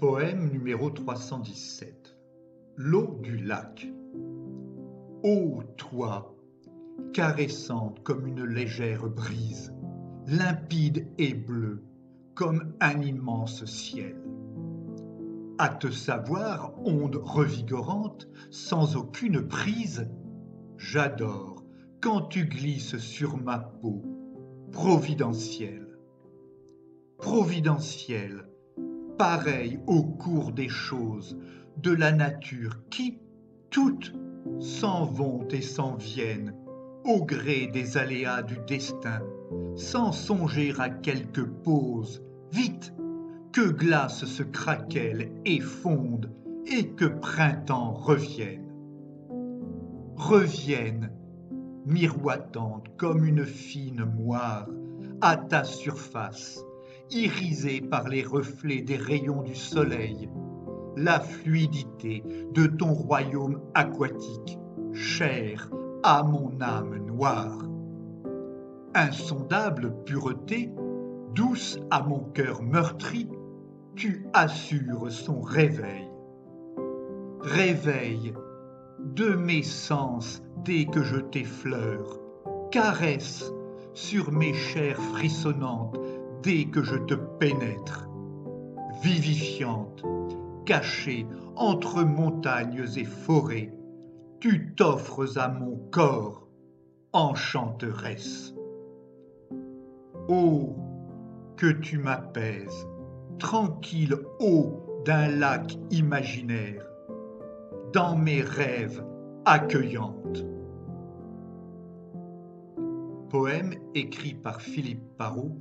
Poème numéro 317 L'eau du lac Ô toi, caressante comme une légère brise, limpide et bleue comme un immense ciel. À te savoir, onde revigorante, sans aucune prise, j'adore quand tu glisses sur ma peau, providentielle. Providentielle, pareil au cours des choses de la nature qui, toutes, s'en vont et s'en viennent au gré des aléas du destin, sans songer à quelque pause, vite, que glace se craquelle et fonde et que printemps revienne. Revienne, miroitante comme une fine moire, à ta surface, irisée par les reflets des rayons du soleil, la fluidité de ton royaume aquatique, cher à mon âme noire. Insondable pureté, douce à mon cœur meurtri, tu assures son réveil. Réveil de mes sens dès que je t'effleure, caresse sur mes chairs frissonnantes dès que je te pénètre, vivifiante, cachée entre montagnes et forêts, tu t'offres à mon corps, enchanteresse. Oh, que tu m'apaises, tranquille eau d'un lac imaginaire, dans mes rêves accueillantes. Poème écrit par Philippe Parot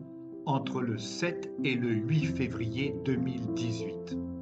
entre le 7 et le 8 février 2018.